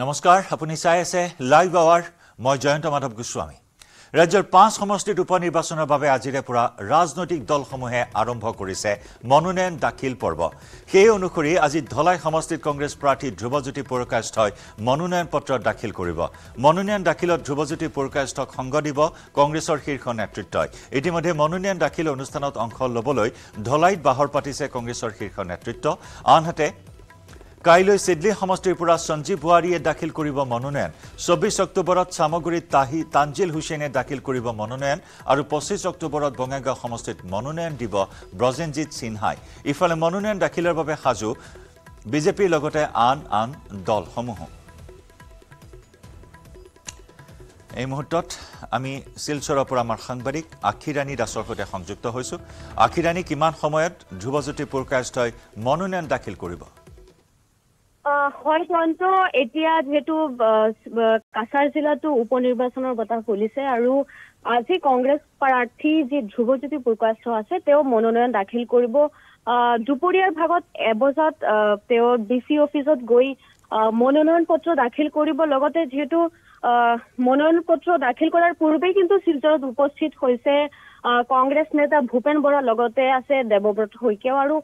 নমস্কাৰ আপুনি চাই আছে লাইভ আৱাৰ মই জয়ন্ত মাধৱ গোস্বামী। ৰাজ্যৰ পাঁচ সমষ্টিত উপ নিৰ্বাচনৰ বাবে আজিৰে পৰা ৰাজনৈতিক দলসমূহে আৰম্ভ কৰিছে মনোনয়ন দাখিল পৰ্ব। সেই অনুসৰি আজি ধলাই সমষ্টিত কংগ্ৰেছ প্ৰাৰ্থী ধ্ৰুৱজ্যোতি পুৰকাষ্ঠই মনোনয়ন পত্ৰ দাখিল কৰিব। মনোনয়ন দাখিলত ধ্ৰুৱজ্যোতি পুৰকাষ্ঠক সংগ দিব কংগ্ৰেছৰ শীৰ্ষ নেতৃত্বই। ইতিমধ্যে মনোনয়ন দাখিল অনুষ্ঠানত অংশ ল'বলৈ ধলাইত বাহৰ পাতিছে কংগ্ৰেছৰ শীৰ্ষ নেতৃত্ব। আনহাতে কাইলৈ চিডলি সমষ্টিৰ পৰা সঞ্জীৱ বোৱাৰীয়ে দাখিল কৰিব মনোনয়ন। চৌবিছ অক্টোবৰত চামগুৰিত তাহি তানজিল হুছেইনে দাখিল কৰিব মনোনয়ন আৰু পঁচিছ অক্টোবৰত বঙাইগাঁও সমষ্টিত মনোনয়ন দিব ব্ৰজেনজিৎ সিনহাই। ইফালে মনোনয়ন দাখিলৰ বাবে সাজু বিজেপিৰ লগতে আন আন দলসমূহো। এই মুহূৰ্তত আমি শিলচৰৰ পৰা আমাৰ সাংবাদিক আখিৰাণী দাসৰ সৈতে সংযুক্ত হৈছোঁ। আখিৰাণী কিমান সময়ত ধ্ৰুৱজ্যোতি পুৰকাষ্ঠই মনোনয়ন দাখিল কৰিব? হয় জয়ন্ত এতিয়া যিহেতু কাছাৰ জিলাতো উপ নিৰ্বাচনৰ বঁটা খুলিছে আৰু আজি কংগ্ৰেছ প্ৰাৰ্থী যি ধ্ৰুৱজ্যোতি প্ৰকাশ আছে তেওঁ মনোনয়ন দাখিল কৰিব দুপৰীয়াৰ ভাগত এবজাত তেওঁ ডি চি অফিচত গৈ মনোনয়ন পত্ৰ দাখিল কৰিব লগতে যিহেতু মনোনয়ন পত্ৰ দাখিল কৰাৰ পূৰ্বেই কিন্তু শিলচৰত উপস্থিত হৈছে কংগ্ৰেছ নেতা ভূপেন বৰাৰ লগতে আছে দেৱব্ৰত শইকীয়াও আৰু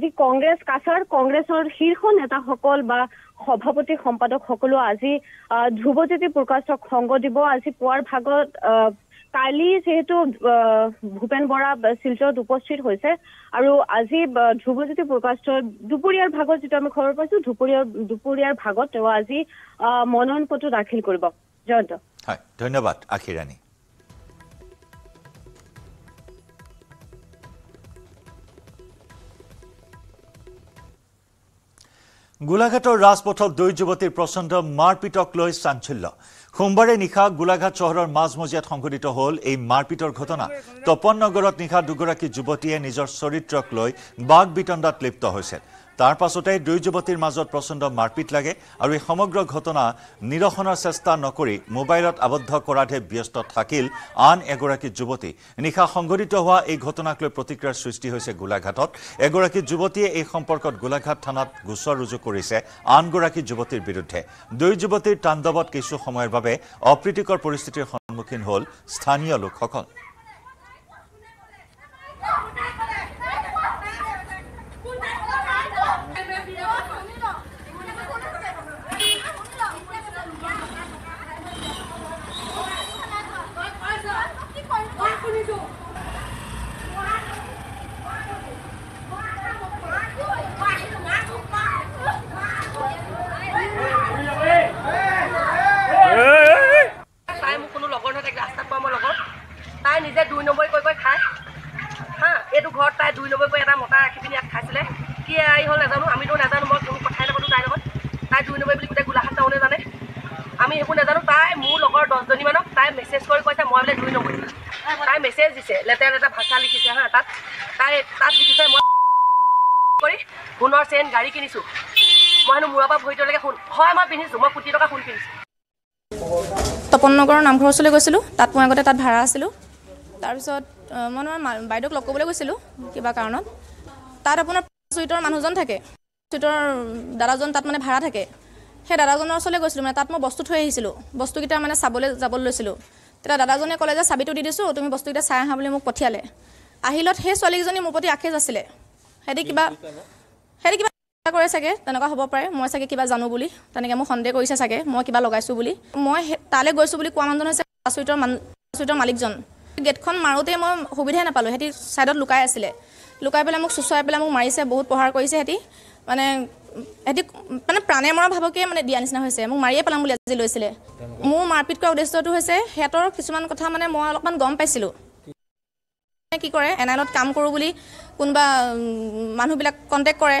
যি কংগ্ৰেছ কাছাৰ কংগ্ৰেছৰ শীৰ্ষ নেতাসকল বা সভাপতি সম্পাদক সকলো আজি ধ্ৰুৱজ্যোতি প্ৰকাশক সংগ দিব। আজি পুৱাৰ ভাগত কালি যিহেতু ভূপেন বৰা শিলচৰত উপস্থিত হৈছে। আৰু আজি ধ্ৰুৱজ্যোতি প্ৰকাশৰ দুপৰীয়াৰ ভাগত যিটো আমি খবৰ পাইছো দুপৰীয়াৰ দুপৰীয়াৰ ভাগত তেওঁ আজি মনোনয়ন পত্ৰ দাখিল কৰিব। জয়ন্ত। হয় ধন্যবাদ আখিৰাণী গোলাঘাটৰ ৰাজপথত দুই যুৱতীৰ প্ৰচণ্ড মাৰপিটক লৈ চাঞ্চল্য। সোমবাৰে নিশা গোলাঘাট চহৰৰ মাজমজিয়াত সংঘটিত হ'ল এই মাৰপিটৰ ঘটনা। তপন নগৰত নিশা দুগৰাকী যুৱতীয়ে নিজৰ চৰিত্ৰক লৈ বাঘ বিতণ্ডাত লিপ্ত হৈছিল। তাৰ পাছতে দুই যুৱতীৰ মাজত প্ৰচণ্ড মাৰপিট লাগে আৰু এই সমগ্ৰ ঘটনা নিৰসনৰ চেষ্টা নকৰি মোবাইলত আবদ্ধ কৰাতহে ব্যস্ত থাকিল আন এগৰাকী যুৱতী। নিশা সংঘটিত হোৱা এই ঘটনাক লৈ প্ৰতিক্ৰিয়াৰ সৃষ্টি হৈছে গোলাঘাটত। এগৰাকী যুৱতীয়ে এই সম্পৰ্কত গোলাঘাট থানাত গোচৰ ৰুজু কৰিছে আনগৰাকী যুৱতীৰ বিৰুদ্ধে। দুই যুৱতীৰ তাণ্ডৱত কিছু সময়ৰ বাবে অপ্ৰীতিকৰ পৰিস্থিতিৰ সন্মুখীন হ'ল স্থানীয় লোকসকল তাই মোক কোনো লগৰ নাথাকে ৰাস্তাত পোৱা মোৰ লগৰ তাই নিজে দুই নম্বৰ কৈ কৈ খায় হা এইটো ঘৰত তাই দুই নম্বৰ কৈ এটা মতা ৰাখি পিনি ইয়াত খাইছিলে। কি আই হ'ল নাজানো আমিতো নাজানো মই কোনো কথাই নাপাতো তাইৰ লগত। তাই দুই নম্বৰ বুলি গোটেই গোলাঘাট টাউনে জানে। আমি সেইবোৰ নাজানো তাই মোৰ লগৰ দহজনীমানক তাই মেছেজ কৰি কৈছে মই বোলে দুই নম্বৰ তাই মেছেজ দিছে লেতেৰা লেতেৰা ভাষা লিখিছে হা তাত। তাই তাত লিখিছে মই কৰি সোণৰ চেইন গাড়ী কিনিছোঁ। মই হেনো মূৰৰ পৰা ভৰি তলৈকে সোণ হয় মই পিন্ধিছোঁ মই কোটি টকা সোণ কিনিছোঁ। তপন নগৰৰ নামঘৰ ওচৰলৈ গৈছিলোঁ তাত মই আগতে তাত ভাড়া আছিলোঁ। তাৰপিছত মই তোমাৰ মা- বাইদেউক লগ কৰিবলৈ গৈছিলোঁ কিবা কাৰণত। তাত আপোনাৰ চুইটৰ মানুহজন থাকে। চুইটৰ দাদাজন তাত মানে ভাড়া থাকে। সেই দাদাজনৰ ওচৰলৈ গৈছিলোঁ মানে তাত মই বস্তু থৈ আহিছিলোঁ। বস্তুকেইটা মানে চাবলৈ যাবলৈ লৈছিলোঁ। তেতিয়া দাদাজনে ক'লে যে চাবিটো দি দিছোঁ তুমি বস্তুকেইটা চাই আহা বুলি মোক পঠিয়ালে। আহিলত সেই ছোৱালীকেইজনী মোৰ প্ৰতি আখেজ আছিলে। সিহঁতি কিবা সিহঁতি কিবা কৰে চাগে তেনেকুৱা হ'ব পাৰে। মই চাগে কিবা জানো বুলি। তেনেকৈ মোক সন্দেহ কৰিছে চাগে মই কিবা লগাইছোঁ বুলি। মই তালৈ গৈছোঁ বুলি কোৱা মানুহজন হৈছে চুইটৰ মান চুইটৰ মালিকজন। গেটখন মাৰোঁতেই মই সুবিধাই নাপালোঁ। সিহঁতি ছাইডত লুকাই আছিলে। লুকাই পেলাই মোক চুচুৱাই পেলাই মোক মাৰিছে বহুত প্ৰহাৰ কৰিছে সিহঁতি। মানে সিহঁতি মানে প্ৰাণে মৰা ভাবকেই মানে দিয়া নিচিনা হৈছে। মোক মাৰিয়ে পেলাম বুলি আজি লৈছিলে। মোৰ মাৰপিট কৰা উদ্দেশ্যটো হৈছে সিহঁতৰ কিছুমান কথা মানে মই অলপমান গম পাইছিলোঁ। কি কৰে এন আইলত কাম কৰোঁ বুলি কোনোবা মানুহবিলাক কণ্টেক্ট কৰে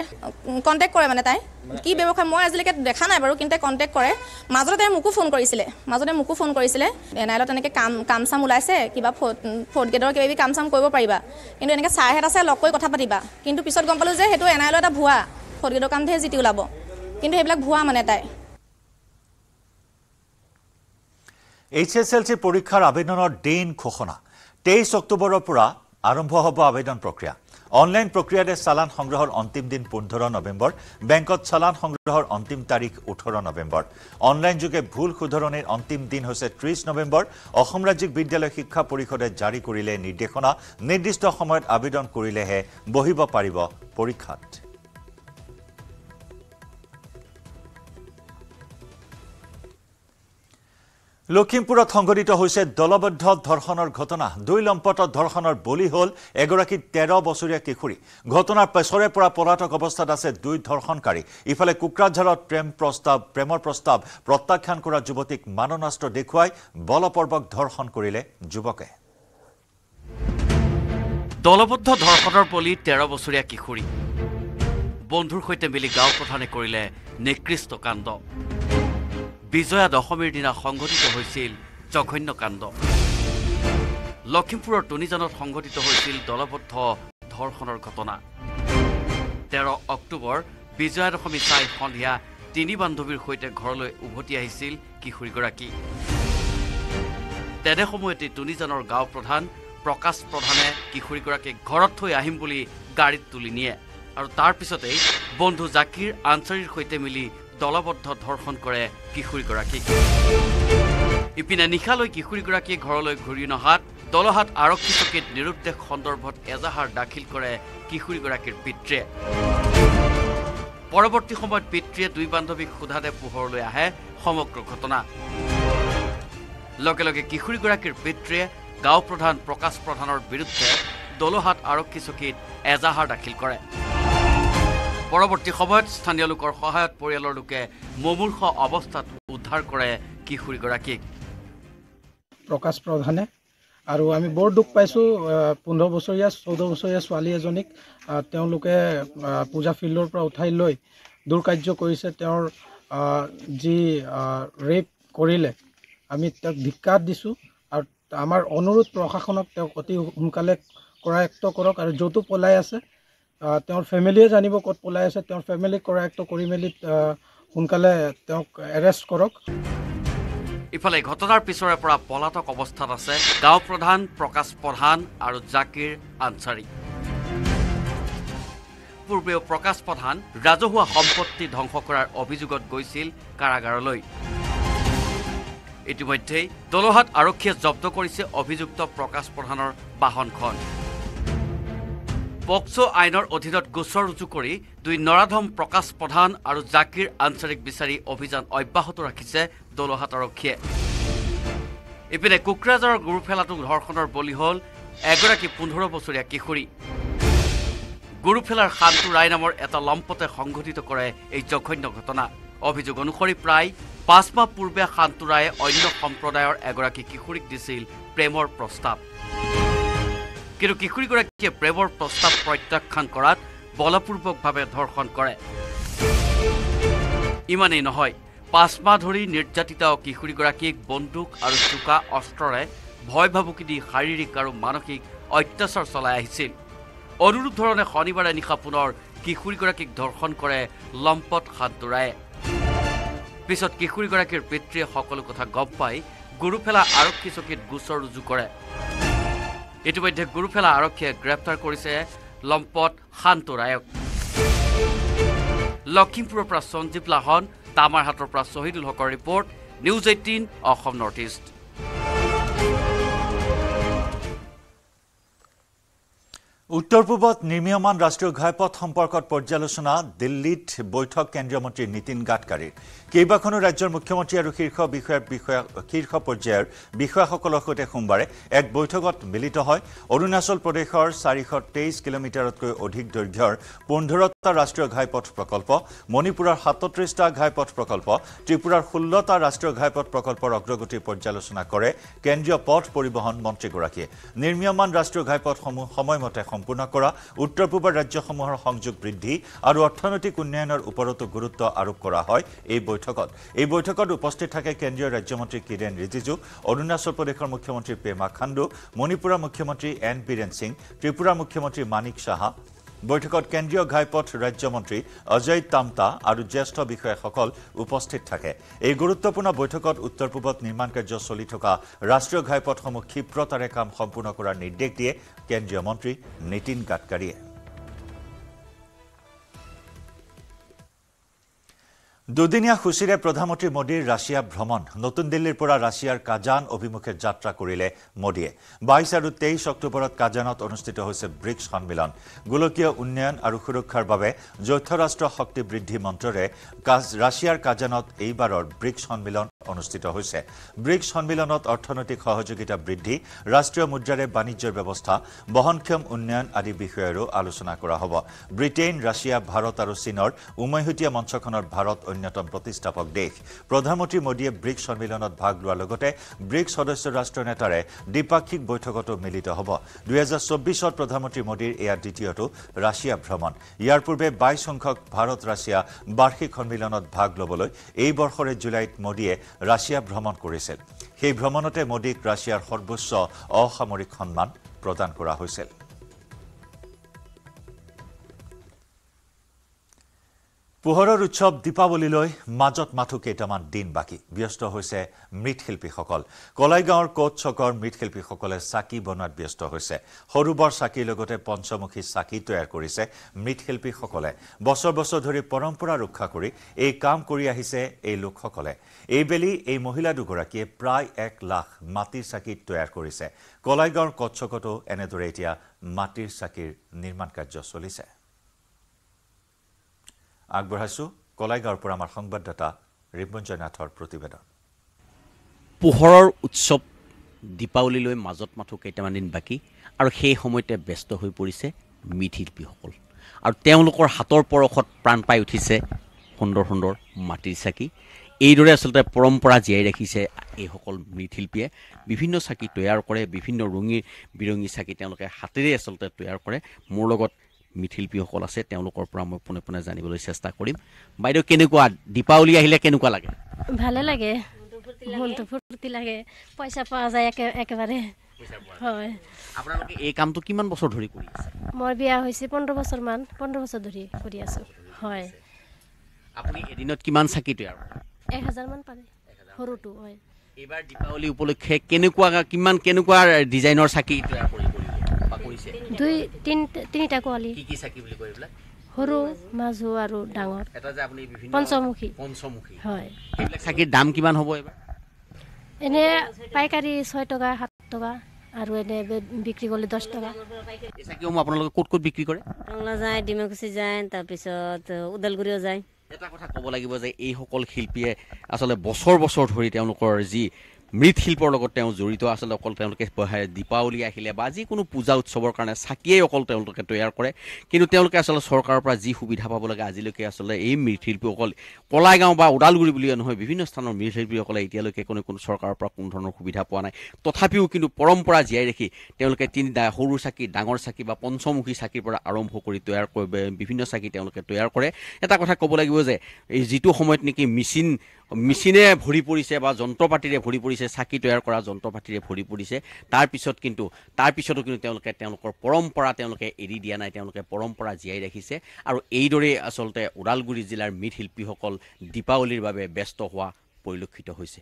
কণ্টেক্ট কৰে মানে তাই। কি ব্যৱসায় মই আজিলৈকে দেখা নাই বাৰু কিন্তু তাই কণ্টেক্ট কৰে। মাজতে তাই মোকো ফোন কৰিছিলে মাজতে মোকো ফোন কৰিছিলে এন আইলত এনেকৈ কাম কাম চাম ওলাইছে কিবা ফ'ৰ্থ গ্ৰেডৰ কিবা কিবি কাম চাম কৰিব পাৰিবা। কিন্তু এনেকৈ চাৰহেঁত আছে লগ কৰি কথা পাতিবা। কিন্তু পিছত গম পালোঁ যে সেইটো এন আইলৰ এটা ভুৱা ফ'ৰ্থ গ্ৰেডৰ কামটোহে জিতি ওলাব। কিন্তু সেইবিলাক ভুৱা মানে তাই। এইচ এছ এল চি পৰীক্ষাৰ আবেদনৰ দিন ঘোষণা। তেইছ অক্টোবৰৰ পৰা আৰম্ভ হ'ব আবেদন প্ৰক্ৰিয়া। অনলাইন প্ৰক্ৰিয়াৰে চালান সংগ্ৰহৰ অন্তিম দিন পোন্ধৰ নৱেম্বৰ বেংকত চালান সংগ্ৰহৰ অন্তিম তাৰিখ ওঠৰ নৱেম্বৰ। অনলাইনযোগে ভুল শুধৰণিৰ অন্তিম দিন হৈছে ত্ৰিছ নৱেম্বৰ। অসম ৰাজ্যিক বিদ্যালয় শিক্ষা পৰিষদে জাৰি কৰিলে নিৰ্দেশনা। নিৰ্দিষ্ট সময়ত আবেদন কৰিলেহে বহিব পাৰিব পৰীক্ষাত। লখিমপুৰত সংঘটিত হৈছে দলবদ্ধ ধৰ্ষণৰ ঘটনা। দুই লম্পটত ধৰ্ষণৰ বলি হ'ল এগৰাকী তেৰ বছৰীয়া কিশোৰী। ঘটনাৰ পেছৰে পৰা পলাতক অৱস্থাত আছে দুই ধৰ্ষণকাৰী। ইফালে কোকৰাঝাৰত প্ৰেম প্ৰস্তাৱ প্ৰেমৰ প্ৰস্তাৱ প্ৰত্যাখ্যান কৰা যুৱতীক মাননাস্ত্ৰ দেখুৱাই বলপৰ্বক ধৰ্ষণ কৰিলে যুৱকে। দলবদ্ধ ধৰ্ষণৰ বলি তেৰ বছৰীয়া কিশোৰী। বন্ধুৰ সৈতে মিলি গাঁও প্ৰধানে কৰিলে নিকৃষ্ট কাণ্ড। বিজয়া দশমীৰ দিনা সংঘটিত হৈছিল জঘন্য কাণ্ড লখিমপুৰৰ টুনিজানত সংঘটিত হৈছিল দলবদ্ধ ধৰ্ষণৰ ঘটনা। তেৰ অক্টোবৰ বিজয়া দশমী চাই সন্ধিয়া তিনি বান্ধৱীৰ সৈতে ঘৰলৈ উভতি আহিছিল কিশোৰীগৰাকী। তেনে সময়তে টুনিজানৰ গাঁও প্ৰধান প্ৰকাশ প্ৰধানে কিশোৰীগৰাকীক ঘৰত থৈ আহিম বুলি গাড়ীত তুলি নিয়ে। আৰু তাৰ পিছতেই বন্ধু জাকিৰ আনচাৰীৰ সৈতে মিলি দলবদ্ধ ধৰ্ষণ কৰে কিশোৰীগৰাকীক ইপিনে নিশালৈ কিশোৰীগৰাকীয়ে ঘৰলৈ ঘূৰি নহাত দলহাট আৰক্ষী চকীত নিৰুদ্দেশ সন্দৰ্ভত এজাহাৰ দাখিল কৰে কিশোৰীগৰাকীৰ পিতৃয়ে। পৰৱৰ্তী সময়ত পিতৃয়ে দুই বান্ধৱীক সোধাতে পোহৰলৈ আহে সমগ্ৰ ঘটনা। লগে লগে কিশোৰীগৰাকীৰ পিতৃয়ে গাঁও প্ৰধান প্ৰকাশ প্ৰধানৰ বিৰুদ্ধে দলোহাট আৰক্ষী চকীত এজাহাৰ দাখিল কৰে। পৰৱৰ্তী সময়ত স্থানীয় লোকৰ সহায়ত পৰিয়ালৰ লোকে মুমূৰ্ষ অৱস্থাত উদ্ধাৰ কৰে কিশোৰীগৰাকীক। প্ৰকাশ প্ৰধানে। আৰু আমি বৰ দুখ পাইছোঁ পোন্ধৰ বছৰীয়া চৈধ্য বছৰীয়া ছোৱালী এজনীক তেওঁলোকে পূজা ফিল্ডৰ পৰা উঠাই লৈ দুৰ্কাৰ্য কৰিছে। তেওঁৰ যি ৰেপ কৰিলে আমি তেওঁক ধিক্কাৰ দিছোঁ আৰু আমাৰ অনুৰোধ প্ৰশাসনক তেওঁক অতি সোনকালে কৰায়ত্ব কৰক আৰু য'তো পলাই আছে। তেওঁৰ ফেমিলিয়ে জানিব ক'ত পলাই আছে তেওঁৰ ফেমিলিক কৰায়ত্ব কৰি মেলি সোনকালে তেওঁক এৰেষ্ট কৰক। ইফালে ঘটনাৰ পিছৰে পৰা পলাতক অৱস্থাত আছে গাঁও প্ৰধান প্ৰকাশ প্ৰধান আৰু জাকিৰ আনচাৰী। পূৰ্বেও প্ৰকাশ প্ৰধান ৰাজহুৱা সম্পত্তি ধ্বংস কৰাৰ অভিযোগত গৈছিল কাৰাগাৰলৈ। ইতিমধ্যেই দলহাট আৰক্ষীয়ে জব্দ কৰিছে অভিযুক্ত প্ৰকাশ প্ৰধানৰ বাহনখন। পক্সো আইনৰ অধীনত গোচৰ ৰুজু কৰি দুই নৰাধম প্ৰকাশ প্ৰধান আৰু জাকিৰ আনচাৰীক বিচাৰি অভিযান অব্যাহত ৰাখিছে দলহাট আৰক্ষীয়ে। ইপিনে কোকৰাঝাৰৰ গুৰুফেলাটো ধৰ্ষণৰ বলি হ'ল এগৰাকী পোন্ধৰ বছৰীয়া কিশোৰী। গুৰুফেলাৰ শান্তু ৰায় নামৰ এটা লম্পতে সংঘটিত কৰে এই জঘন্য ঘটনা। অভিযোগ অনুসৰি প্ৰায় পাঁচ মাহ পূৰ্বে শান্তু ৰায়ে অন্য সম্প্ৰদায়ৰ এগৰাকী কিশোৰীক দিছিল প্ৰেমৰ প্ৰস্তাৱ। কিন্তু কিশোৰীগৰাকীয়ে প্ৰেমৰ প্ৰস্তাৱ প্ৰত্যাখ্যান কৰাত বলপূৰ্বকভাৱে ধৰ্ষণ কৰে। ইমানেই নহয় পাঁচ মাহ ধৰি নিৰ্যাতিতা কিশোৰীগৰাকীক বন্দুক আৰু চোকা অস্ত্ৰৰে ভয় ভাবুকি দি শাৰীৰিক আৰু মানসিক অত্যাচাৰ চলাই আহিছিল। অনুৰূপ ধৰণে শনিবাৰে নিশা পুনৰ কিশোৰীগৰাকীক ধৰ্ষণ কৰে লম্পট শান্তৰায়ে পিছত কিশোৰীগৰাকীৰ পিতৃয়ে সকলো কথা গম পাই গুৰুফেলা আৰক্ষী চকীত গোচৰ ৰুজু কৰে। ইতিমধ্যে গুৰুফেলা আৰক্ষীয়ে গ্ৰেপ্তাৰ কৰিছে লম্পট শান্তু ৰায়ক লখিমপুৰৰ পৰা সঞ্জীৱ লাহন তামাৰহাটৰ পৰা শ্বহীদুল হকৰ report News Eighteen Assam North East. উত্তৰ পূবত নিৰ্মীয়মান ৰাষ্ট্ৰীয় ঘাইপথ সম্পৰ্কত পৰ্যালোচনা দিল্লীত বৈঠক কেন্দ্ৰীয় মন্ত্ৰী নীতিন গাডকাৰীৰ কেইবাখনো ৰাজ্যৰ মুখ্যমন্ত্ৰী আৰু শীৰ্ষ বিষয়াৰ বিষয়া শীৰ্ষ পৰ্যায়ৰ বিষয়াসকলৰ সৈতে সোমবাৰে এক বৈঠকত মিলিত হয়। অৰুণাচল প্ৰদেশৰ চাৰিশ তেইছ কিলোমিটাৰতকৈ অধিক দৈৰ্ঘ্যৰ পোন্ধৰটা ৰাষ্ট্ৰীয় ঘাইপথ প্ৰকল্প মণিপুৰৰ সাতত্ৰিছটা ঘাইপথ প্ৰকল্প ত্ৰিপুৰাৰ ষোল্লটা ৰাষ্ট্ৰীয় ঘাইপথ প্ৰকল্পৰ অগ্ৰগতিৰ পৰ্যালোচনা কৰে কেন্দ্ৰীয় পথ পৰিবহণ মন্ত্ৰীগৰাকীয়ে। নিৰ্মীয়মান ৰাষ্ট্ৰীয় ঘাইপথসমূহ সময়মতে সম্পূৰ্ণ কৰা উত্তৰ পূবৰ ৰাজ্যসমূহৰ সংযোগ বৃদ্ধি আৰু অৰ্থনৈতিক উন্নয়নৰ ওপৰতো গুৰুত্ব আৰোপ কৰা হয় এই বৈঠকত। এই বৈঠকত উপস্থিত থাকে কেন্দ্ৰীয় ৰাজ্যমন্ত্ৰী কিৰেণ ৰিজিজু অৰুণাচল প্ৰদেশৰ মুখ্যমন্ত্ৰী পেমা খাণ্ডু মণিপুৰৰ মুখ্যমন্ত্ৰী এন বীৰেন সিং ত্ৰিপুৰাৰ মুখ্যমন্ত্ৰী মানিক সাহা বৈঠকত কেন্দ্ৰীয় ঘাইপথ ৰাজ্যমন্ত্ৰী অজয় তামতা আৰু জ্যেষ্ঠ বিষয়াসকল উপস্থিত থাকে। এই গুৰুত্বপূৰ্ণ বৈঠকত উত্তৰ পূবত নিৰ্মাণ কাৰ্য চলি থকা ৰাষ্ট্ৰীয় ঘাইপথসমূহ ক্ষীপ্ৰতাৰে কাম সম্পূৰ্ণ কৰাৰ নিৰ্দেশ দিয়ে কেন্দ্ৰীয় মন্ত্ৰী নীতিন গাডকাৰীয়ে। দুদিনীয়া সূচীৰে প্ৰধানমন্ত্ৰী মোদীৰ ৰাছিয়া ভ্ৰমণ। নতুন দিল্লীৰ পৰা ৰাছিয়াৰ কাজান অভিমুখে যাত্ৰা কৰিলে মোদীয়ে। বাইছ আৰু তেইছ অক্টোবৰত কাজানত অনুষ্ঠিত হৈছে ব্ৰিক্স সন্মিলন। গোলকীয় উন্নয়ন আৰু সুৰক্ষাৰ বাবে যৌথ ৰাষ্ট্ৰ শক্তি বৃদ্ধি মন্ত্ৰৰে ৰাছিয়াৰ কাজানত এইবাৰৰ ব্ৰিক্স সন্মিলন অনুষ্ঠিত হৈছে। ব্ৰিক্স সন্মিলনত অৰ্থনৈতিক সহযোগিতা বৃদ্ধি ৰাষ্ট্ৰীয় মুদ্ৰাৰে বাণিজ্যৰ ব্যৱস্থা বহনক্ষম উন্নয়ন আদি বিষয়ৰো আলোচনা কৰা হ'ব। ব্ৰিটেইন ৰাছিয়া ভাৰত আৰু চীনৰ উমৈহতীয়া মঞ্চখনৰ ভাৰত অন্যতম প্ৰতিষ্ঠাপক দেশ। প্ৰধানমন্ত্ৰী মোদীয়ে ব্ৰিক্স সন্মিলনত ভাগ লোৱাৰ লগতে ব্ৰিক্স সদস্য ৰাষ্ট্ৰ নেতাৰে দ্বিপাক্ষিক বৈঠকতো মিলিত হ'ব। দুহেজাৰ চৌব্বিছত প্ৰধানমন্ত্ৰী মোদীৰ এয়া দ্বিতীয়টো ৰাছিয়া ভ্ৰমণ। ইয়াৰ পূৰ্বে বাইছ সংখ্যক ভাৰত ৰাছিয়া বাৰ্ষিক সন্মিলনত ভাগ ল'বলৈ এই বৰ্ষৰে জুলাইত মোদীয়ে ৰাছিয়া ভ্ৰমণ কৰিছিল। সেই ভ্ৰমণতে মোদীক ৰাছিয়াৰ সৰ্বোচ্চ অসামৰিক সন্মান প্ৰদান কৰা হৈছিল। পোহৰৰ উৎসৱ দীপাৱলীলৈ মাজত মাথো কেইটামান দিন বাকী। ব্যস্ত হৈছে মৃৎশিল্পীসকল কলাইগাঁৱৰ কোট চকৰ মৃৎশিল্পীসকলে চাকি বনোৱাত ব্যস্ত হৈছে। সৰু বৰ চাকিৰ লগতে পঞ্চমুখী চাকি তৈয়াৰ কৰিছে মৃৎশিল্পীসকলে বছৰ বছৰ ধৰি পৰম্পৰা ৰক্ষা কৰি এই কাম কৰি আহিছে এই লোকসকলে। এইবেলি এই মহিলা দুগৰাকীয়ে প্ৰায় এক লাখ মাটিৰ চাকি তৈয়াৰ কৰিছে। কলাইগাঁৱৰ কোট চকতো এনেদৰে এতিয়া মাটিৰ চাকিৰ নিৰ্মাণ কাৰ্য চলিছে। আগবঢ়াইছো কলাইগাঁৱৰ পৰা আমাৰ সংবাদদাতা ৰিপুঞ্জয় নাথৰ প্ৰতিবেদন। পোহৰৰ উৎসৱ দীপাৱলীলৈ মাজত মাথো কেইটামান দিন বাকী আৰু সেই সময়তে ব্যস্ত হৈ পৰিছে মৃৎশিল্পীসকল আৰু তেওঁলোকৰ হাতৰ পৰশত প্ৰাণ পাই উঠিছে সুন্দৰ সুন্দৰ মাটিৰ চাকি। এইদৰে আচলতে পৰম্পৰা জীয়াই ৰাখিছে এইসকল মৃৎশিল্পীয়ে বিভিন্ন চাকি তৈয়াৰ কৰে বিভিন্ন ৰঙী বিৰঙী চাকি তেওঁলোকে হাতেৰে আচলতে তৈয়াৰ কৰে। মোৰ লগত মৃৎশিল্পীসকল আছে তেওঁলোকৰ পৰা মই পোনে পোনে জানিবলৈ চেষ্টা কৰিম। বাইদেউ কেনেকুৱা? দীপাৱলী আহিলে কেনেকুৱা লাগে? ভালে লাগে। মনটো ফূৰ্তি লাগে। পইচা পোৱা যায় একে একেবাৰে। হয়। আপোনালোকে এই কামটো কিমান বছৰ ধৰি কৰি আছে? মোৰ বিয়া হৈছে পোন্ধৰ বছৰমান পোন্ধৰ বছৰ ধৰি কৰি আছোঁ। হয়। আপুনি এদিনত কিমান চাকি তৈয়াৰ এক হাজাৰমান পাৰে সৰুটো হয়। এইবাৰ দীপাৱলী উপলক্ষে কেনেকুৱা কিমান কেনেকুৱা ডিজাইনৰ চাকি তৈয়াৰ কৰি দুই তিন তিনিটা কোৱালি। কি কি চাকি বুলি কয় এইবিলাক? সৰু মাজু আৰু ডাঙৰ। এটা যে আপুনি বিভিন্ন পঞ্চমুখী। পঞ্চমুখী। হয়। চাকিৰ দাম কিমান হ'ব এইবাৰ? এনে পাইকাৰী ছয় টকা সাত টকা আৰু এনে বিক্ৰী কৰিলে দহ টকা। এই চাকিসমূহ আপোনালোকে ক'ত ক'ত বিক্ৰী কৰে? টংলা যায় ডিমাকুচি যায় তাৰপিছত ওদালগুৰিও যায়। এটা কথা ক'ব লাগিব যে এইসকল শিল্পীয়ে আচলতে বছৰ বছৰ ধৰি তেওঁলোকৰ যি মৃৎশিল্পৰ লগত তেওঁ জড়িত আচলতে অকল তেওঁলোকে দীপাৱলী আহিলে বা যিকোনো পূজা উৎসৱৰ কাৰণে চাকিয়েই অকল তেওঁলোকে তৈয়াৰ কৰে। কিন্তু তেওঁলোকে আচলতে চৰকাৰৰ পৰা যি সুবিধা পাব লাগে আজিলৈকে আচলতে এই মৃৎশিল্পীসকল কলাইগাঁও বা ওদালগুৰি বুলিয়ে নহয় বিভিন্ন স্থানৰ মৃৎশিল্পীসকলে এতিয়ালৈকে কোনো কোনো চৰকাৰৰ পৰা কোনো ধৰণৰ সুবিধা পোৱা নাই। তথাপিও কিন্তু পৰম্পৰা জীয়াই ৰাখি তেওঁলোকে তিনি সৰু চাকি ডাঙৰ চাকি বা পঞ্চমুখী চাকিৰ পৰা আৰম্ভ কৰি তৈয়াৰ কৰি বিভিন্ন চাকি তেওঁলোকে তৈয়াৰ কৰে। এটা কথা ক'ব লাগিব যে এই যিটো সময়ত নেকি মেচিন মেচিনে ভৰি পৰিছে বা যন্ত্ৰ পাতিৰে ভৰি পৰিছে চাকি তৈয়াৰ কৰা যন্ত্ৰ পাতিৰে ভৰি পৰিছে তাৰপিছত কিন্তু তাৰপিছতো কিন্তু তেওঁলোকে তেওঁলোকৰ পৰম্পৰা তেওঁলোকে এৰি দিয়া নাই তেওঁলোকে পৰম্পৰা জীয়াই ৰাখিছে। আৰু এইদৰেই আচলতে ওদালগুৰি জিলাৰ মৃৎশিল্পীসকল দীপাৱলীৰ বাবে ব্যস্ত হোৱা পৰিলক্ষিত হৈছে।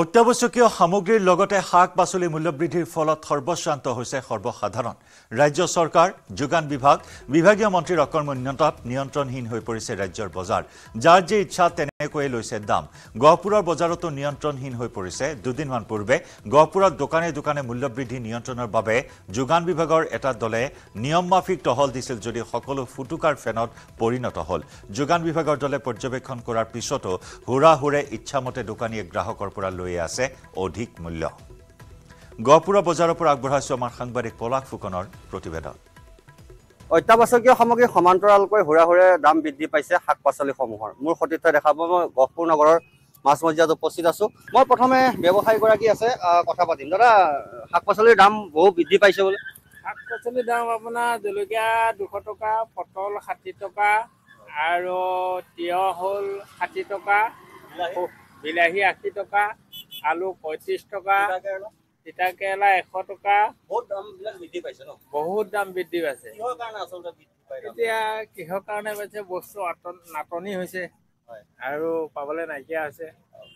অত্যাৱশ্যকীয় সামগ্ৰীৰ লগতে শাক পাচলি মূল্যবৃদ্ধিৰ ফলত সৰ্বশ্ৰান্ত হৈছে সৰ্বসাধাৰণ। ৰাজ্য চৰকাৰ যোগান বিভাগ বিভাগীয় মন্ত্ৰীৰ অকৰ্মণ্যতাত নিয়ন্ত্ৰণহীন হৈ পৰিছে ৰাজ্যৰ বজাৰ। যাৰ যি ইচ্ছা তেনেকৈয়ে লৈছে দাম। গহপুৰৰ বজাৰতো নিয়ন্ত্ৰণহীন হৈ পৰিছে। দুদিনমান পূৰ্বে গহপুৰত দোকানে দোকানে মূল্যবৃদ্ধি নিয়ন্ত্ৰণৰ বাবে যোগান বিভাগৰ এটা দলে নিয়ম মাফিক টহল দিছিল যদিও সকলো ফুটুকাৰ ফেনত পৰিণত হ'ল। যোগান বিভাগৰ দলে পৰ্যবেক্ষণ কৰাৰ পিছতো হুৰা হুৰে ইচ্ছামতে দোকানীয়ে গ্ৰাহকৰ পৰা লৈ আছে অধিক মূল্য। গহপুৰৰ বজাৰৰ পৰা আগবঢ়াইছো আমাৰ সাংবাদিক পলাশ ফুকনৰ প্ৰতিবেদন। অত্যাৱশ্যকীয় সামগ্ৰী সমান্তৰালকৈ হুৰা হুৰে দাম বৃদ্ধি পাইছে শাক পাচলিসমূহৰ। মোৰ সতীৰ্থই দেখাব মই গহপুৰ নগৰৰ মাছ মজিয়াত উপস্থিত আছো। মই প্ৰথমে ব্যৱসায়ীগৰাকী আছে কথা পাতিম। দাদা শাক পাচলিৰ দাম বহু বৃদ্ধি পাইছে বোলে। শাক পাচলিৰ দাম আপোনাৰ জলকীয়া দুশ টকা পটল ষাঠি টকা আৰু তিয়ঁহ হ'ল ষাঠি টকা বিলাহী আশী টকা আলু পঁয়ত্ৰিছ টকা তিতা কেৰেলা? এশ টকা। বহুত দামবিলাক বৃদ্ধি পাইছে ন? বহুত দাম বৃদ্ধি পাইছে। দাম? এতিয়া কিহৰ কাৰণে পাইছে? বস্তু নাটনি হৈছে। আৰু পাবলৈ নাইকিয়া হৈছে।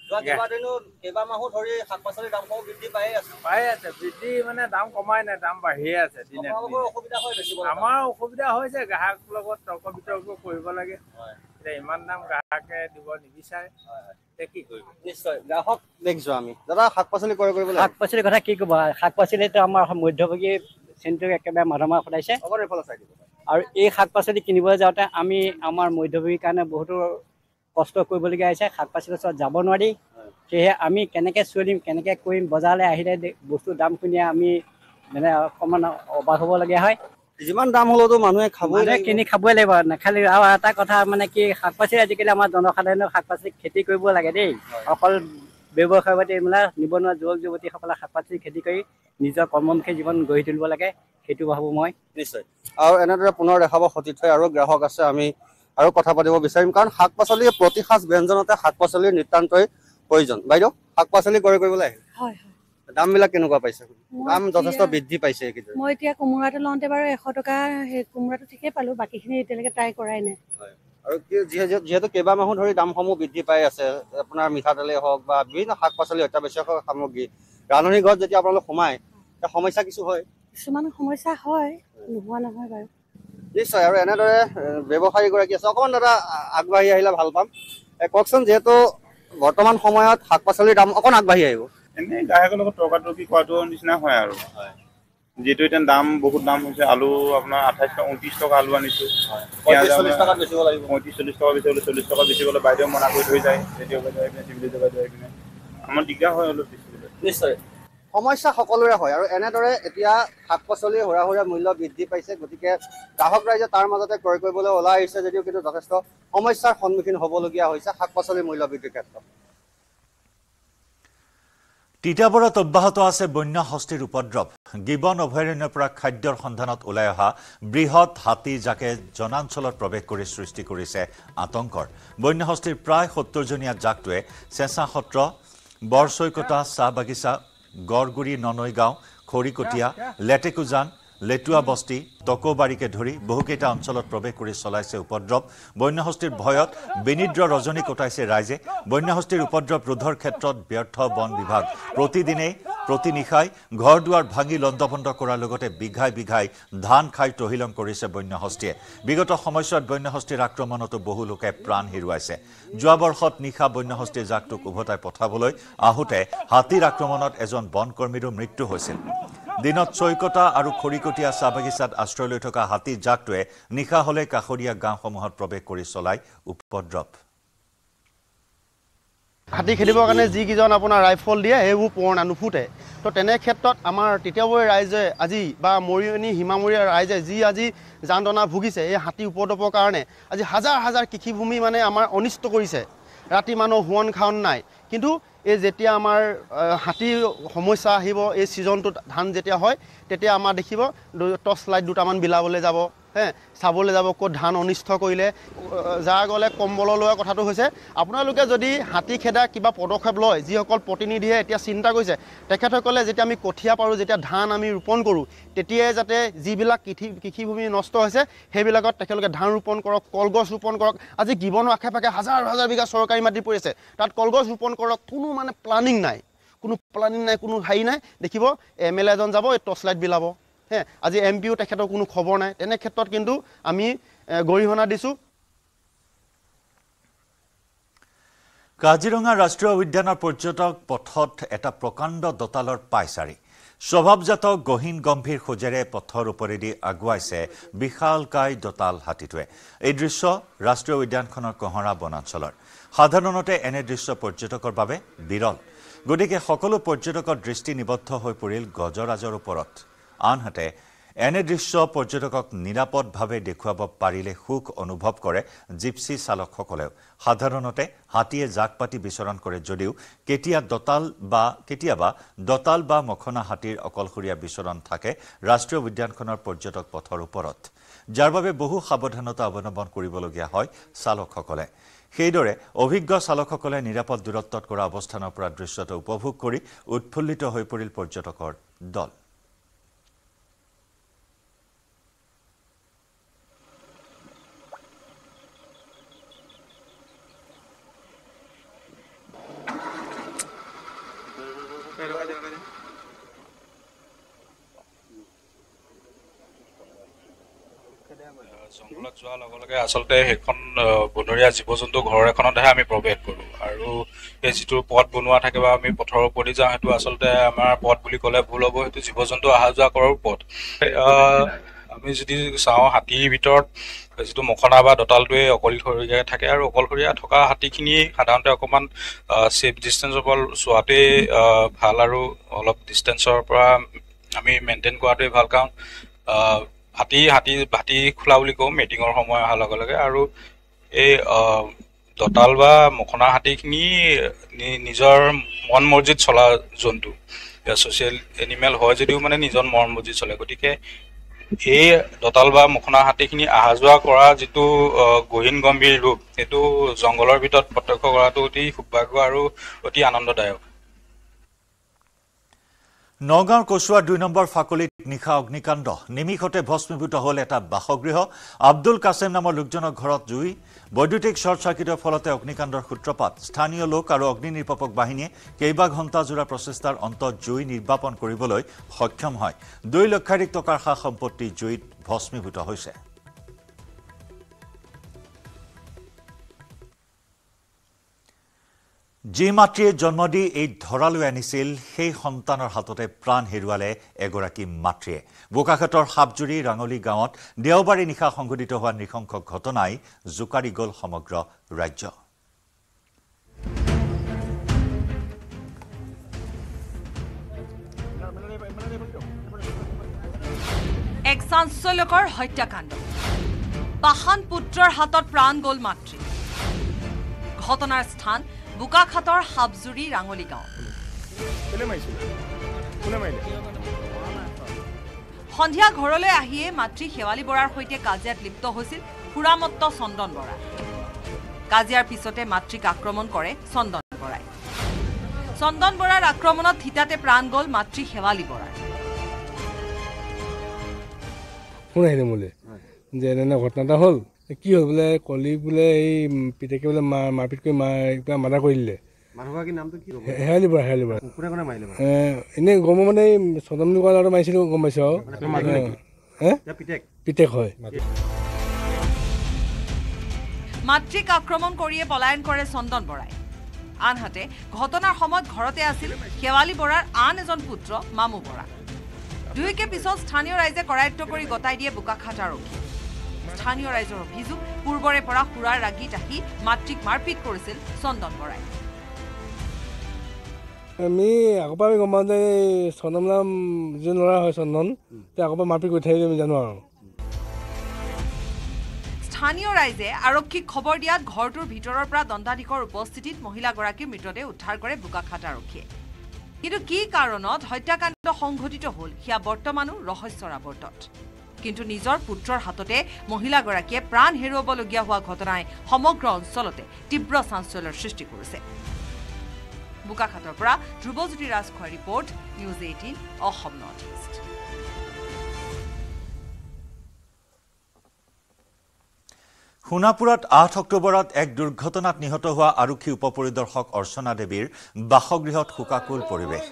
যোৱা কেইবাদিনো কেইবামাহো ধৰি শাক পাচলিৰ দামসমূহ বৃদ্ধি পায়ে আছে। বৃদ্ধি মানে দাম কমাই নাই দাম বাঢ়িয়ে আমাৰ অসুবিধা হৈছে গ্ৰাহকৰ লগত তৰ্ক বিতৰ্ক কৰিব লাগে। এতিয়া ইমান দাম গ্ৰাহকে দিব নিবিচাৰে। এতিয়া কি কৰিব? নিশ্চয় গ্ৰাহক দেখিছো আমি। দাদা শাক পাচলি ক্ৰয় কৰিবলৈ শাক পাচলিৰ কথা কি ক'ব? শাক পাচলিতো আমাৰ মধ্যভোগী শ্ৰেণীটোক একেবাৰে মাধমাৰ সদাইছে অকণ এইফালে চাই দিব আৰু এই শাক পাচলি কিনিবলৈ যাওঁতে আমি আমাৰ মধ্যভোগীৰ কাৰণে বহুতো কষ্ট কৰিবলগীয়া হৈছে। শাক পাচলিৰ ওচৰত যাব নোৱাৰি। সেয়েহে আমি কেনেকৈ চলিম কেনেকৈ কৰিম বজাৰলৈ আহিলে বস্তুৰ দাম শুনিয়ে আমি মানে অকণমান অবাক হ'বলগীয়া হয়। যিমান দাম হ'লেওতো মানুহে খাবই লাগিব। কিনি খাবই লাগিব নাখালে আৰু এটা কথা মানে কি শাক পাচলি আজিকালি আমাৰ জনসাধাৰণৰ শাক পাচলি খেতি কৰিব লাগে দেই। অকল ব্যৱসায়বাদী এইবিলাক নিবনুৱা যুৱক যুৱতীসকলে শাক পাচলি খেতি কৰি নিজৰ কৰ্মমুখী জীৱন গঢ়ি তুলিব লাগে সেইটো ভাবোঁ মই। নিশ্চয়। আৰু এনেদৰে পুনৰ দেখাব সতীৰ্থ আৰু গ্ৰাহক আছে আমি আৰু কথা পাতিব বিচাৰিম কাৰণ শাক পাচলি প্ৰতি সাঁজ ব্যঞ্জনতে শাক পাচলিৰ নিতান্তই প্ৰয়োজন। বাইদেউ শাক পাচলি ক্ৰয় কৰিবলৈ আহিল। হয়। দামবিলাক কেনেকুৱা পাইছে? দাম যথেষ্ট বৃদ্ধি পাইছে এইকেইদিন মই এতিয়া কোমোৰাটো লওঁতে বাৰু এশ টকা সেই কোমোৰাটো ঠিকেই পালোঁ বাকীখিনি এতিয়ালৈকে ট্ৰাই কৰাই নাই। আৰু যিহেতু কেইবামাহো ধৰি দামসমূহ বৃদ্ধি পাই আছে আপোনাৰ মিঠাতেলেই হওক বা বিভিন্ন শাক পাচলি অত্যাৱশ্যকীয় সামগ্ৰী ৰান্ধনি ঘৰত যেতিয়া আপোনালোক সোমায় সমস্যা কিছু হয়? কিছুমান সমস্যা হয় নোহোৱা নহয় বাৰু। নিশ্চয় আৰু এনেদৰে ব্যৱসায়ীগৰাকী আছে। অকণমান দাদা আগবাঢ়ি আহিলে ভাল পাম। কওকচোন যিহেতু বৰ্তমান সময়ত শাক পাচলিৰ দাম অকণ আগবাঢ়ি আহিব। এনেই গ্ৰাহকৰ লগত তৰ্কাতৰ্কি কৰাটো নিচিনা হয় আৰু। যিহেতু এতিয়া দাম বহুত দাম হৈছে। আলু আপোনাৰ আঠাইছ টকা ঊনত্ৰিছ টকা আলু আনিছো। পঁয়ত্ৰিছ চল্লিছ টকাত বেচিব লাগিব। পঁয়ত্ৰিছ চল্লিছ টকা বেচিবলৈ চল্লিছ টকা বেচিবলৈ বাইদেউ মনা কৰি থৈ যায়। ৰেডিঅ' আমাৰ দিগদাৰ হয় অলপ বেচিবলৈ। নিশ্চয়। সমস্যা সকলোৰে হয় আৰু এনেদৰে এতিয়া শাক পাচলিৰ হুৰা হুৰা মূল্য বৃদ্ধি পাইছে। গতিকে গ্ৰাহক ৰাইজে তাৰ মাজতে ক্ৰয় কৰিবলৈ ওলাই আহিছে যদিও কিন্তু যথেষ্ট সমস্যাৰ সন্মুখীন হ'বলগীয়া হৈছে শাক পাচলিৰ মূল্য বৃদ্ধিৰ ক্ষেত্ৰত। তিতাবৰত অব্যাহত আছে বন্য হস্তীৰ উপদ্ৰৱ। গিবন অভয়াৰণ্যৰ পৰা খাদ্যৰ সন্ধানত ওলাই অহা বৃহৎ হাতী জাকে জনাঞ্চলত প্ৰৱেশ কৰি সৃষ্টি কৰিছে আতংকৰ। বন্য হস্তীৰ প্ৰায় সত্তৰজনীয়া জাকটোৱে চেঁচা সত্ৰ বৰচৈকটা চাহ বাগিচা গড়গুৰি ননৈ গাঁও খৰিকটীয়া লেটেকুজান লেটুৱা বস্তি টকৌবাৰীকে ধৰি বহুকেইটা অঞ্চলত প্ৰৱেশ কৰি চলাইছে উপদ্ৰৱ। বন্যহস্তীৰ ভয়ত বিনিদ্ৰ ৰজনী কটাইছে ৰাইজে। বন্যহস্তীৰ উপদ্ৰৱ ৰোধৰ ক্ষেত্ৰত ব্যৰ্থ বন বিভাগ। প্ৰতিদিনেই প্ৰতি নিশাই ঘৰ দুৱাৰ ভাঙি লণ্ডভণ্ড কৰাৰ লগতে বিঘাই বিঘাই ধান খাই তহিলং কৰিছে বন্যহস্তীয়ে। বিগত সময়ছোৱাত বন্যহস্তীৰ আক্ৰমণতো বহু লোকে প্ৰাণ হেৰুৱাইছে। যোৱা বৰ্ষত নিশা বন্যহস্তীৰ জাকটোক উভতাই পঠাবলৈ আহোঁতে হাতীৰ আক্ৰমণত এজন বনকৰ্মীৰো মৃত্যু হৈছিল। দিনত চৈকতা আৰু খৰিকটীয়া চাহ বাগিচাত আশ্ৰয় লৈ থকা হাতী জাকটোৱে নিশা হলে কাষৰীয়া গাঁওসমূহত প্ৰৱেশ কৰি চলায় উপদ্ৰৱ। হাতী খেদিবৰ কাৰণে যিকেইজন আপোনাৰ ৰাইফল দিয়ে সেইবোৰ পুৰণা নুফুটে। তো তেনে ক্ষেত্ৰত আমাৰ তেতিয়াবৰে ৰাইজে আজি বা মৰিয়নি সীমামূৰীয়া ৰাইজে যি আজি যান্ত্ৰণা ভুগিছে এই হাতী উপদ্ৰৱৰ কাৰণে আজি হাজাৰ হাজাৰ কৃষিভূমি মানে আমাৰ অনিষ্ট কৰিছে। ৰাতি মানুহ শোৱন খাৱন নাই। কিন্তু এই যেতিয়া আমাৰ হাতীৰ সমস্যা আহিব এই ছিজনটোত ধান যেতিয়া হয় তেতিয়া আমাৰ দেখিব টৰ্চ লাইট দুটামান বিলাবলৈ যাব। হে চাবলৈ যাব ধান অনিষ্ট কৰিলে। যাৰ গ'লে কম্বলৰ লোৱা কথাটো হৈছে আপোনালোকে যদি হাতী খেদা কিবা পদক্ষেপ লয় যিসকল প্ৰতিনিধিয়ে এতিয়া চিন্তা কৰিছে তেখেতসকলে যেতিয়া আমি কঠীয়া পাৰোঁ যেতিয়া ধান আমি ৰোপণ কৰোঁ তেতিয়াই যাতে যিবিলাক কৃষি কৃষিভূমি নষ্ট হৈছে সেইবিলাকত তেখেতলোকে ধান ৰোপণ কৰক কলগছ ৰোপণ কৰক। আজি গিবনৰ আশে পাশে হাজাৰ হাজাৰ বিঘা চৰকাৰী মাটি আছে। তাত কলগছ ৰোপণ কৰক কোনো মানে প্লানিং নাই। কোনো প্লানিং নাই কোনো হেৰি নাই। দেখিব এম এল এজন যাব এই টৰ্চ লাইট বিলাব। হে আজি এম পিও তেখেতৰ কোনো খবৰ নাই। তেনে ক্ষেত্ৰত কিন্তু আমি গৰিহণা দিছোঁ। কাজিৰঙা ৰাষ্ট্ৰীয় উদ্যানৰ পৰ্যটক পথত এটা প্ৰকাণ্ড দঁতালৰ পাইচাৰি। স্বভাৱজাত গহীন গম্ভীৰ সোজেৰে পথৰ ওপৰেদি আগুৱাইছে বিশালকায় দঁতাল হাতীটোৱে। এই দৃশ্য ৰাষ্ট্ৰীয় উদ্যানখনৰ কহৰা বনাঞ্চলৰ। সাধাৰণতে এনে দৃশ্য পৰ্যটকৰ বাবে বিৰল। গতিকে সকলো পৰ্যটকৰ দৃষ্টি নিবদ্ধ হৈ পৰিল গজৰাজৰ ওপৰত। আনহাতে এনে দৃশ্য পৰ্যটকক নিৰাপদভাৱে দেখুৱাব পাৰিলে সুখ অনুভৱ কৰে জিপচি চালকসকলেও। সাধাৰণতে হাতীয়ে জাক পাতি বিচৰণ কৰে যদিও কেতিয়া দঁতাল বা কেতিয়াবা দঁতাল বা মখনা হাতীৰ অকলশৰীয়া বিচৰণ থাকে ৰাষ্ট্ৰীয় উদ্যানখনৰ পৰ্যটক পথৰ ওপৰত। যাৰ বাবে বহু সাৱধানতা অৱলম্বন কৰিবলগীয়া হয় চালকসকলে। সেইদৰে অভিজ্ঞ চালকসকলে নিৰাপদ দূৰত্বত কৰা অৱস্থানৰ পৰা দৃশ্যটো উপভোগ কৰি উৎফুল্লিত হৈ পৰিল পৰ্যটকৰ দল। জংঘলত যোৱাৰ লগে লগে আচলতে সেইখন বনৰীয়া জীৱ জন্তু ঘৰ এখনতহে আমি প্ৰৱেশ কৰোঁ। আৰু সেই যিটো পথ বনোৱা থাকে বা আমি পথৰ ওপৰেদি যাওঁ সেইটো আচলতে আমাৰ পথ বুলি ক'লে ভুল হ'ব। সেইটো জীৱ জন্তু অহা যোৱা কৰাৰ পথ আমি যদি চাওঁ হাতীৰ ভিতৰত যিটো মখনা বা দঁতালটোৱে অকলশৰীয়া থাকে আৰু অকলশৰীয়া থকা হাতীখিনি সাধাৰণতে অকণমান ছেফ ডিষ্টেঞ্চৰ পৰা চোৱাটোৱেই ভাল আৰু অলপ ডিষ্টেঞ্চৰ পৰা আমি মেইনটেইন কৰাটোৱেই ভাল। কাৰণ হাতী হাতী হাতী খোলা বুলি কওঁ মেটিঙৰ সময় অহাৰ লগে লগে আৰু এই দঁতাল বা মখনা হাতীখিনি নিজৰ মন মৰ্জিত চলা জন্তু। ছ'চিয়েল এনিমেল হয় যদিও মানে নিজৰ মন মৰ্জিত চলে। গতিকে এই দঁতাল বা মখনা হাতীখিনি অহা যোৱা কৰা যিটো গহীন গম্ভীৰ ৰূপ সেইটো জংঘলৰ ভিতৰত প্ৰত্যক্ষ কৰাটো অতি সৌভাগ্য আৰু অতি আনন্দদায়ক। নগাঁৱৰ কচুৱা দুই নম্বৰ ফাকলিত নিশা অগ্নিকাণ্ড। নিমিষতে ভস্মীভূত হ'ল এটা বাসগৃহ। আব্দুল কাছেম নামৰ লোকজনৰ ঘৰত জুই। বৈদ্যুতিক শ্বৰ্ট চাৰ্কিটৰ ফলতে অগ্নিকাণ্ডৰ সূত্ৰপাত। স্থানীয় লোক আৰু অগ্নি নিৰ্বাপক বাহিনীয়ে কেইবা ঘণ্টাজোৰা প্ৰচেষ্টাৰ অন্তত জুই নিৰ্বাপন কৰিবলৈ সক্ষম হয়। দুই লক্ষাধিক টকাৰ সা সম্পত্তি জুইত ভস্মীভূত হৈছে। যি মাতৃয়ে জন্ম দি এই ধৰালৈ আনিছিল সেই সন্তানৰ হাততে প্ৰাণ হেৰুৱালে এগৰাকী মাতৃয়ে। বোকাখাটৰ সাপজুৰি ৰাঙলী গাঁৱত দেওবাৰে নিশা সংঘটিত হোৱা নৃশংস ঘটনাই জোকাৰি গ'ল সমগ্ৰ ৰাজ্য। এক চাঞ্চল্যকৰ হত্যাকাণ্ড। পাষাণ পুত্ৰৰ হাতত প্ৰাণ গ'ল মাতৃ। ঘটনাৰ স্থান বোকাখাটৰ সাপজুৰি ৰাঙলী গাঁও। সন্ধিয়া ঘৰলৈ আহিয়ে মাতৃ শেৱালী বৰাৰ সৈতে কাজিয়াত লিপ্ত হৈছিল সুৰামত্ত চন্দন বৰা। কাজিয়াৰ পিছতে মাতৃক আক্ৰমণ কৰে চন্দন বৰাই। চন্দন বৰাৰ আক্ৰমণত থিতাতে প্ৰাণ গ'ল মাতৃ শেৱালী বৰাৰ ফোন আহিলে মোলৈ? যে এনে ঘটনা এটা হ'ল? কি হ'ল বোলে কলি বোলে এই পিতেকে বোলে মা মাৰপিট কৰি মা কিবা মাৰ্ডাৰ কৰি দিলে। হেৰালি বৰা হেৰালি বৰা? এনেই গম মানে এই চন্দন বুলি কোৱা ল'ৰাটো মাৰিছিলোঁ গম পাইছোঁ? আৰু? পিতেক হয়। মাতৃক আক্ৰমণ কৰিয়ে পলায়ন কৰে চন্দন বৰাই। আনহাতে ঘটনাৰ সময়ত ঘৰতে আছিল শেৱালী বৰাৰ আন এজন পুত্ৰ মামু বৰা। দুয়োকে পিছত স্থানীয় ৰাইজে কৰায়ত্ব কৰি গতাই দিয়ে বোকাখাট আৰক্ষী। স্থানীয় ৰাইজৰ অভিযোগ পূৰ্বৰে পৰা সুৰাৰ ৰাগীত আহি মাতৃক মাৰপিট কৰিছিল চন্দন বৰাই। আমি আগৰ পৰা আমি গম পাওঁ যে এই চন্দন নাম যিজন ল'ৰা হয় চন্দন তেওঁ আগৰ পৰা মাৰপিট কৰি থাকিলে আমি জানো আৰু। স্থানীয় ৰাইজে আৰক্ষীক খবৰ দিয়াত ঘৰটোৰ ভিতৰৰ পৰা দণ্ডাধীশৰ উপস্থিতিত মহিলাগৰাকীৰ মৃতদেহ উদ্ধাৰ কৰে বোকাখাট আৰক্ষীয়ে। কিন্তু কি কাৰণত হত্যাকাণ্ড সংঘটিত হ'ল সেয়া বৰ্তমানো ৰহস্যৰ আৱৰ্তত। কিন্তু নিজৰ পুত্ৰৰ হাততে মহিলাগৰাকীয়ে প্ৰাণ হেৰুৱাবলগীয়া হোৱা ঘটনাই সমগ্ৰ অঞ্চলতে তীব্ৰ চাঞ্চল্যৰ সৃষ্টি কৰিছে। বোকাখাটৰ পৰা ধ্ৰুৱজ্যোতি ৰাজখোৱাৰ report News Eighteen Assam North East. সোণাপুৰত আঠ অক্টোবৰত এক দুৰ্ঘটনাত নিহত হোৱা আৰক্ষী উপ পৰিদৰ্শক অৰ্চনা দেৱীৰ বাসগৃহত শোকাকুল পৰিৱেশ।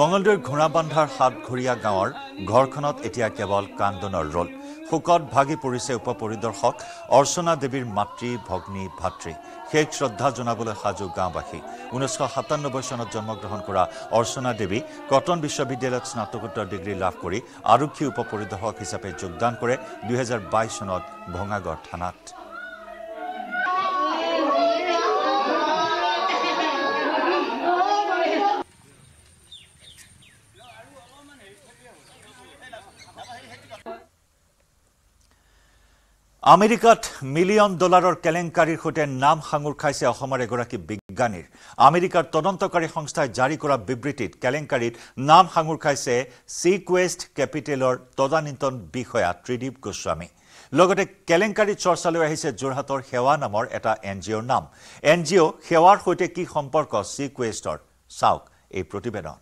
মঙলদৈৰ ঘোঁৰাবান্ধাৰ সাতঘৰীয়া গাঁৱৰ ঘৰখনত এতিয়া কেৱল কান্দনৰ ৰ'ল। শোকত ভাগি পৰিছে উপ পৰিদৰ্শক অৰ্চনা দেৱীৰ মাতৃ ভগ্নী ভাতৃ। শেষ শ্ৰদ্ধা জনাবলৈ সাজু গাঁওবাসী। ঊনৈছশ সাতান্নব্বৈ চনত জন্মগ্ৰহণ কৰা অৰ্চনা দেৱী কটন বিশ্ববিদ্যালয়ত স্নাতকোত্তৰ ডিগ্ৰী লাভ কৰি আৰক্ষী উপ পৰিদৰ্শক হিচাপে যোগদান কৰে দুহেজাৰ বাইছ চনত ভঙাগড় থানাত। আমেৰিকাত মিলিয়ন ডলাৰৰ কেলেংকাৰীৰ সৈতে নাম সাঙুৰ খাইছে অসমৰ এগৰাকী বিজ্ঞানীৰ। আমেৰিকাৰ তদন্তকাৰী সংস্থাই জাৰি কৰা বিবৃতিত কেলেংকাৰীত নাম সাঙুৰ খাইছে চিকুৱেষ্ট কেপিটেলৰ তদানীন্তন বিষয়া ত্ৰিদীপ গোস্বামী। লগতে কেলেংকাৰীত চৰ্চালৈ আহিছে যোৰহাটৰ সেৱা নামৰ এটা এন জি অ'ৰ নাম। এন জি অ' সেৱাৰ সৈতে কি সম্পৰ্ক চিকুৱেষ্টৰ চাওক এই প্ৰতিবেদন।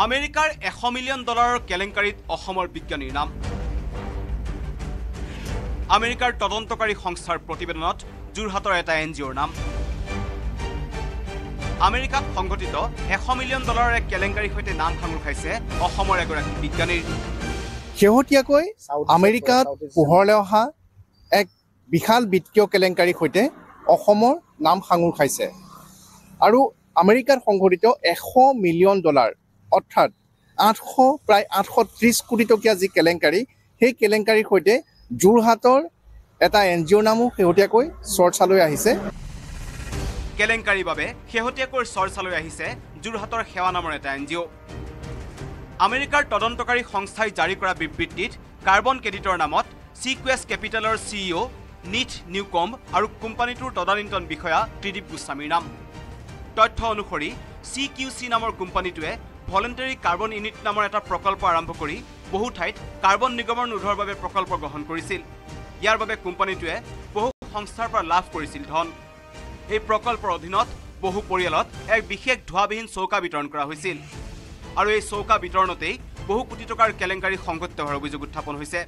আমেৰিকাৰ এশ মিলিয়ন ডলাৰৰ কেলেংকাৰীত অসমৰ বিজ্ঞানীৰ নাম। আমেৰিকাৰ তদন্তকাৰী সংস্থাৰ প্ৰতিবেদনত যোৰহাটৰ এটা এন জি অ'ৰ নাম। আমেৰিকাত সংঘটিত এশ মিলিয়ন ডলাৰৰ এক কেলেংকাৰীৰ সৈতে নাম সাঙুৰ খাইছে অসমৰ এগৰাকী বিজ্ঞানীৰ। শেহতীয়াকৈ আমেৰিকাত পোহৰলৈ অহা এক বিশাল বিত্তীয় কেলেংকাৰীৰ সৈতে অসমৰ নাম সাঙুৰ খাইছে আৰু আমেৰিকাত সংঘটিত এশ মিলিয়ন ডলাৰ অৰ্থাৎ আঠশ প্ৰায় আঠশ ত্ৰিছ কোটি টকীয়া যি কেলেংকাৰী সেই কেলেংকাৰীৰ সৈতে যোৰহাটৰ এটা এন জি অ'ৰ নামো শেহতীয়াকৈ চৰ্চালৈ আহিছে। কেলেংকাৰীৰ বাবে শেহতীয়াকৈ চৰ্চালৈ আহিছে যোৰহাটৰ সেৱা নামৰ এটা এন জি অ' আমেৰিকাৰ তদন্তকাৰী সংস্থাই জাৰি কৰা বিবৃতিত কাৰ্বন ক্ৰেডিটৰ নামত চিকুৱেছ কেপিটেলৰ চি ই অ' নিথ নিউকম আৰু কোম্পানীটোৰ তদানীন্তন বিষয়া ত্ৰিদীপ গোস্বামীৰ নাম। তথ্য অনুসৰি চি কিউ চি নামৰ কোম্পানীটোৱে ভলেণ্টাৰী কাৰ্বন ইউনিট নামৰ এটা প্ৰকল্প আৰম্ভ কৰি বহু ঠাইত কাৰ্বন নিৰ্গমন ৰোধৰ বাবে প্ৰকল্প গ্ৰহণ কৰিছিল। ইয়াৰ বাবে কোম্পানীটোৱে বহু সংস্থাৰ পৰা লাভ কৰিছিল ধন। এই প্ৰকল্পৰ অধীনত বহু পৰিয়ালত এক বিশেষ ধোঁৱাবিহীন চৌকা বিতৰণ কৰা হৈছিল। আৰু এই চৌকা বিতৰণতেই বহু কোটি টকাৰ কেলেংকাৰী সংঘটিত হোৱাৰ অভিযোগ উত্থাপন হৈছে।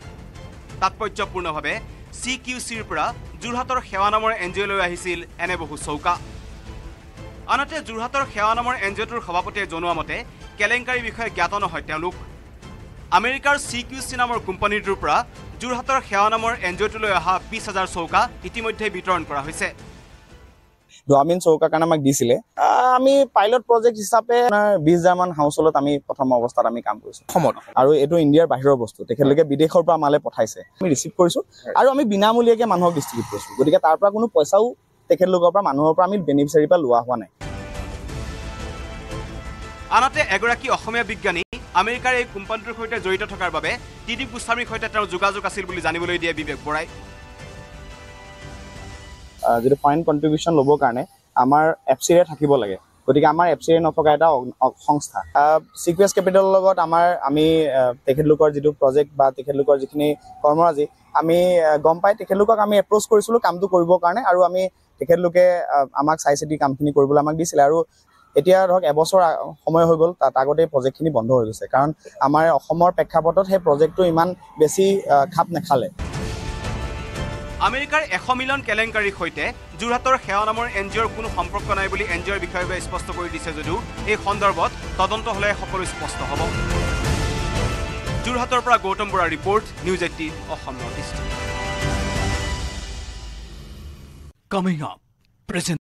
তাৎপৰ্যপূৰ্ণভাৱে চি কিউ চিৰ পৰা যোৰহাটৰ সেৱা নামৰ এন জি অ'লৈ আহিছিল এনে বহু চৌকা। আনহাতে যোৰহাটৰ সেৱা নামৰ এন জি অ'টোৰ সভাপতিয়ে জনোৱা মতে কেলেংকাৰীৰ বিষয়ে জ্ঞাত নহয় তেওঁলোক। আমেৰিকাৰ চি কিউ চি নামৰ কোম্পানীটোৰ পৰা যোৰহাটৰ সেৱা নামৰ এন জি অ'টোলৈ অহা বিছ হাজাৰ চৌকা ইতিমধ্যে বিতৰণ কৰা হৈছে। ডোৱামিন চৌকাৰ কাৰণে আমাক দিছিলে। আমি পাইলট প্ৰজেক্ট হিচাপে বিশ হাজাৰ মান হাউচ হলত আমি প্ৰথম অৱস্থাত আমি কাম কৰিছো। অসমত? আৰু এইটো ইণ্ডিয়াৰ বাহিৰৰ বস্তু তেখেতলোকে বিদেশৰ পৰা আমালে পঠাইছে। আমি ৰিচিভ কৰিছো। আৰু আমি বিনামূলীয়াকৈ মানুহক ডিষ্ট্ৰিবিউট কৰিছো। গতিকে তাৰ পৰা কোনো পইচাও তেখেতলোকৰ পৰা মানুহৰ পৰা আমি বেনিফিচাৰীৰ পৰা লোৱা হোৱা নাই। আনহাতে এগৰাকী অসমীয়া বিজ্ঞানী আমেৰিকাৰ এই কোম্পানীটোৰ সৈতে জড়িত থকাৰ বাবে ত্ৰিদীপ গোস্বামীৰ সৈতে তেওঁৰ যোগাযোগ আছিল বুলি জানিবলৈ দিয়ে বিবেক বৰাই। যিটো পইণ্ট কণ্ট্ৰিবিউশ্যন ল'বৰ কাৰণে আমাৰ এফ চিৰে থাকিব লাগে। গতিকে আমাৰ এফ চিৰে নথকা এটা সংস্থা। চিকুৱেছ কেপিটেলৰ লগত আমাৰ আমি তেখেতলোকৰ যিটো প্ৰজেক্ট বা তেখেতলোকৰ যিখিনি কৰ্মৰাজি আমি গম পাই তেখেতলোকক আমি এপ্ৰ'চ কৰিছিলোঁ কামটো কৰিবৰ কাৰণে আৰু আমি তেখেতলোকে আমাক চাই চিতি কামখিনি কৰিবলৈ আমাক দিছিলে। আৰু এতিয়া ধৰক এবছৰ সময় হৈ গ'ল তাত আগতে প্ৰজেক্টখিনি বন্ধ হৈ গৈছে। কাৰণ আমাৰ অসমৰ প্ৰেক্ষাপটত সেই প্ৰজেক্টটো ইমান বেছি খাপ নেখালে। আমেৰিকাৰ এশ মিলিয়ন কেলেংকাৰীৰ সৈতে যোৰহাটৰ সেৱা নামৰ এন জি অ'ৰ কোনো সম্পৰ্ক নাই বুলি এন জি অ'ৰ বিষয়াই স্পষ্ট কৰি দিছে যদিও এই সন্দৰ্ভত তদন্ত হ'লে সকলো স্পষ্ট হ'ব। যোৰহাটৰ পৰা গৌতম বৰাৰ report News Eighteen Assam North East.